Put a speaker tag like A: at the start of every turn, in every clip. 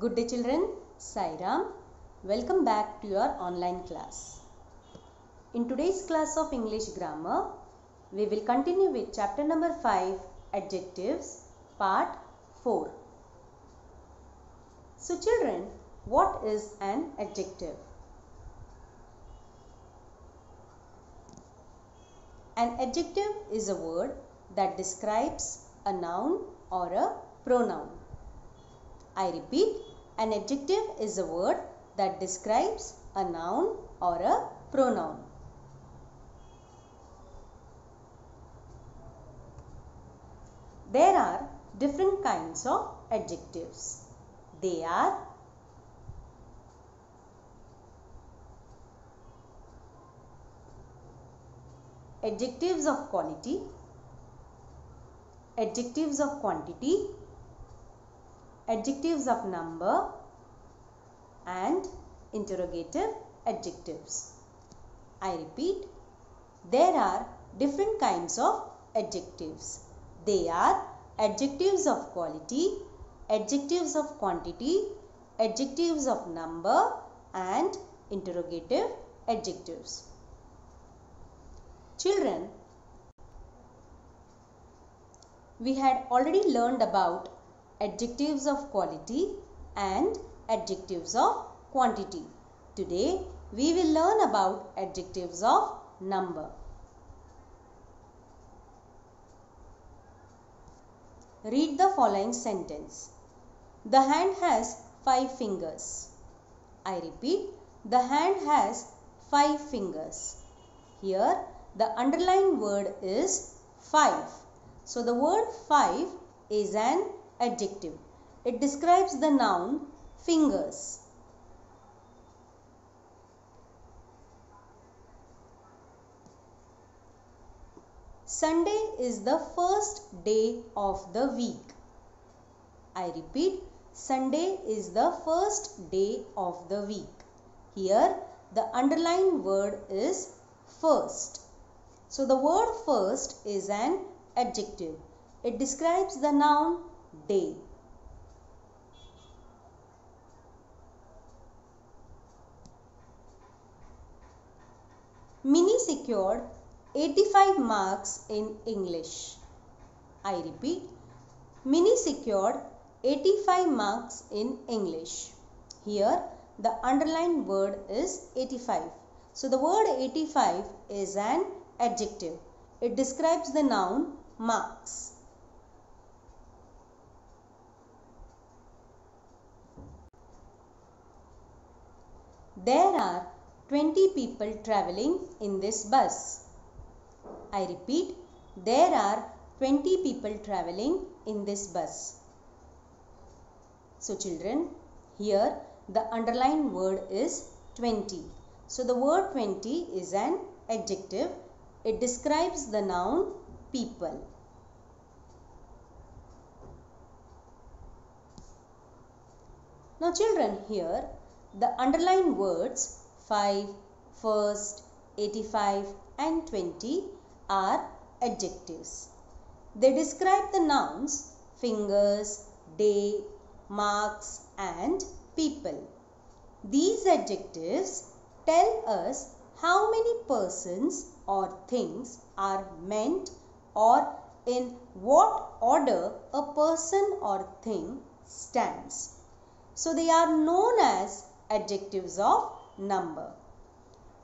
A: Good day children, Sairam. Welcome back to your online class. In today's class of English grammar, we will continue with chapter number 5 adjectives part 4. So children, what is an adjective? An adjective is a word that describes a noun or a pronoun. I repeat, an adjective is a word that describes a noun or a pronoun. There are different kinds of adjectives. They are adjectives of quality, adjectives of quantity, adjectives of number and interrogative adjectives. I repeat, there are different kinds of adjectives. They are adjectives of quality, adjectives of quantity, adjectives of number and interrogative adjectives. Children, we had already learned about adjectives of quality and adjectives of quantity. Today, we will learn about adjectives of number. Read the following sentence. The hand has five fingers. I repeat, the hand has five fingers. Here, the underlined word is five. So, the word five is an adjective. It describes the noun fingers. Sunday is the first day of the week. I repeat, Sunday is the first day of the week. Here, the underlined word is first. So, the word first is an adjective. It describes the noun day. Mini secured 85 marks in English. I repeat, Mini secured 85 marks in English. Here, the underlined word is 85. So, the word 85 is an adjective. It describes the noun marks. There are 20 people traveling in this bus. I repeat, there are 20 people traveling in this bus. So children, here the underlined word is 20. So the word 20 is an adjective. It describes the noun people. Now children, here the underlined words 5, first, 85 and 20 are adjectives. They describe the nouns fingers, day, marks and people. These adjectives tell us how many persons or things are meant or in what order a person or thing stands. So they are known as adjectives of number.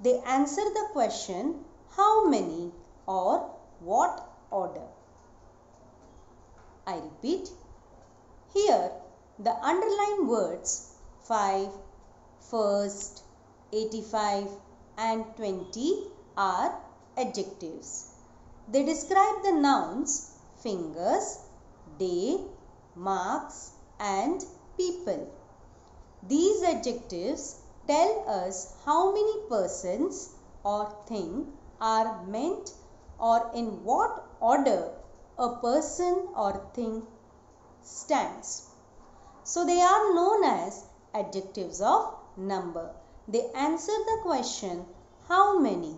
A: They answer the question how many or what order. I repeat, here the underlined words 5, first, 85 and 20 are adjectives. They describe the nouns fingers, day, marks and people. These adjectives tell us how many persons or thing are meant or in what order a person or thing stands. So they are known as adjectives of number. They answer the question how many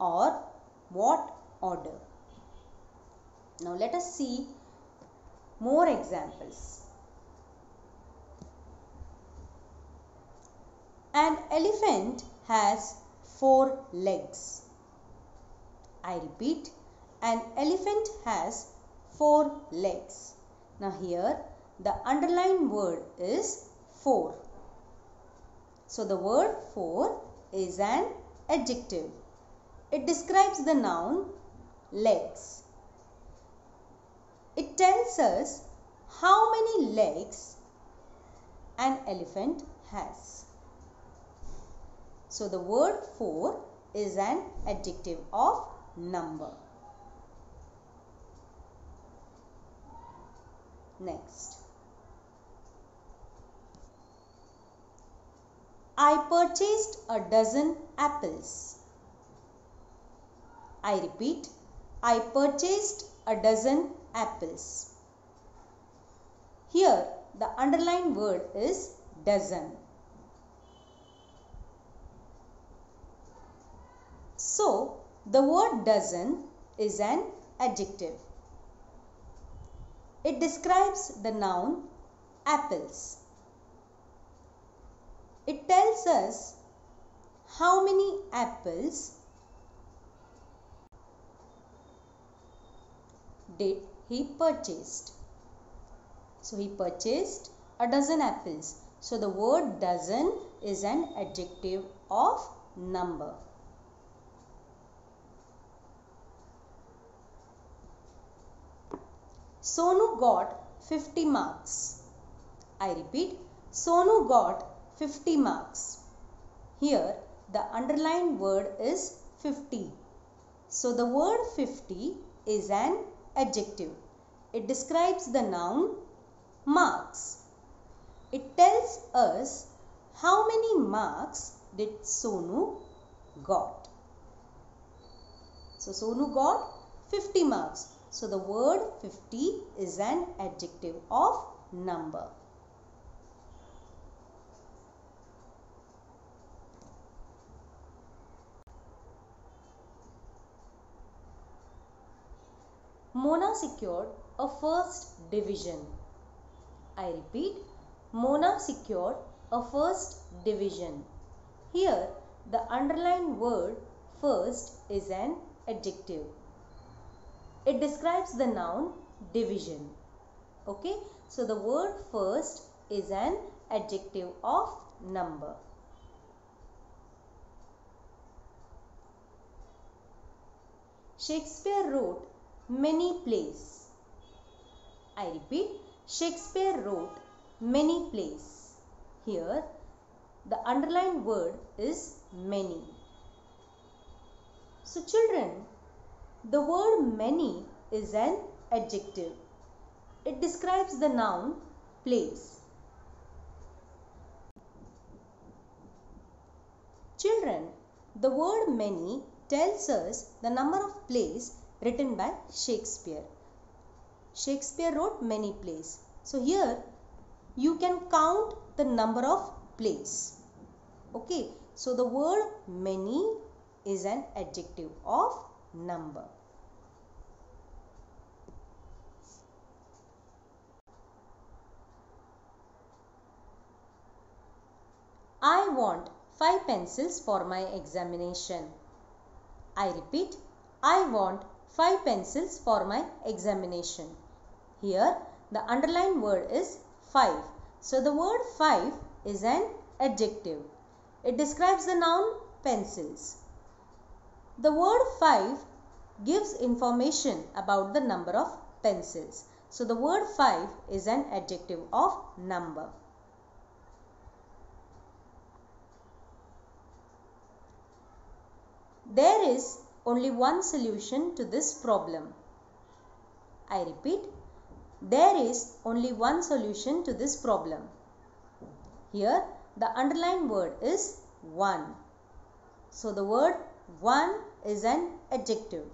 A: or what order. Now let us see more examples. An elephant has four legs. I repeat, an elephant has four legs. Now here the underlined word is four. So the word four is an adjective. It describes the noun legs. It tells us how many legs an elephant has. So the word four is an adjective of number. Next. I purchased a dozen apples. I repeat, I purchased a dozen apples. Here the underlined word is dozen. So the word dozen is an adjective. It describes the noun apples. It tells us how many apples did he purchased. So he purchased a dozen apples. So the word dozen is an adjective of number. Sonu got 50 marks. I repeat, Sonu got 50 marks. Here the underlined word is 50. So the word 50 is an adjective. It describes the noun marks. It tells us how many marks did Sonu got. So Sonu got 50 marks. So the word 50 is an adjective of number. Mona secured a first division. I repeat, Mona secured a first division. Here the underlined word first is an adjective. It describes the noun division. Okay. So the word first is an adjective of number. Shakespeare wrote many plays. I repeat, Shakespeare wrote many plays. Here, the underlined word is many. So children, the word many is an adjective. It describes the noun place. Children, the word many tells us the number of plays written by Shakespeare. Shakespeare wrote many plays. So here you can count the number of plays. Okay. So the word many is an adjective of number. I want 5 pencils for my examination. I repeat, I want 5 pencils for my examination. Here the underlined word is 5. So the word 5 is an adjective. It describes the noun pencils. The word 5 gives information about the number of pencils. So the word 5 is an adjective of number. There is only one solution to this problem. I repeat, there is only one solution to this problem. Here the underlined word is one. So the word one is an adjective.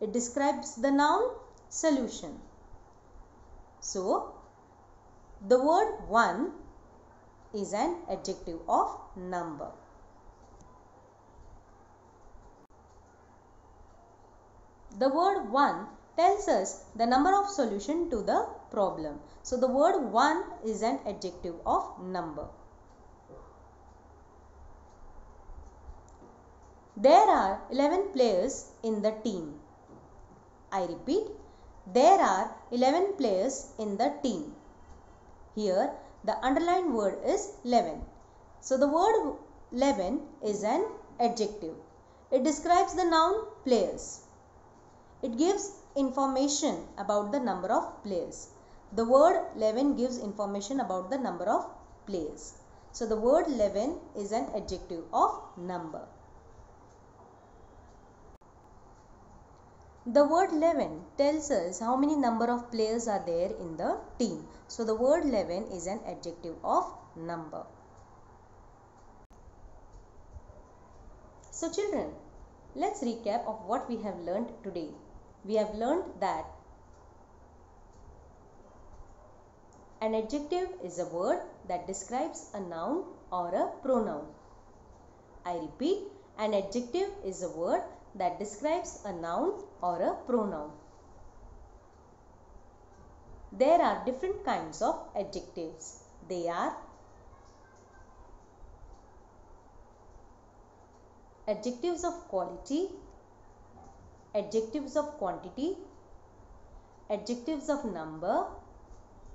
A: It describes the noun solution. So, the word one is an adjective of number. The word one tells us the number of solution to the problem. So, the word one is an adjective of number. There are 11 players in the team. I repeat, there are 11 players in the team. Here the underlined word is 11. So the word 11 is an adjective. It describes the noun players. It gives information about the number of players. The word 11 gives information about the number of players. So the word 11 is an adjective of number. The word 11 tells us how many number of players are there in the team. So the word 11 is an adjective of number. So children, let's recap of what we have learned today. We have learned that an adjective is a word that describes a noun or a pronoun. I repeat, an adjective is a word that describes a noun or a pronoun. There are different kinds of adjectives. They are adjectives of quality, adjectives of quantity, adjectives of number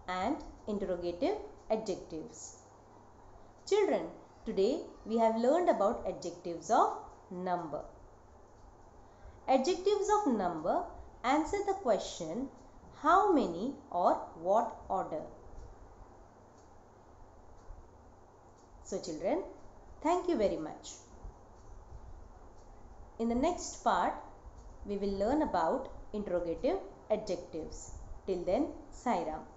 A: and interrogative adjectives. Children, today we have learned about adjectives of number. Adjectives of number answer the question how many or what order. So children, thank you very much. In the next part, we will learn about interrogative adjectives. Till then, Sai Ram.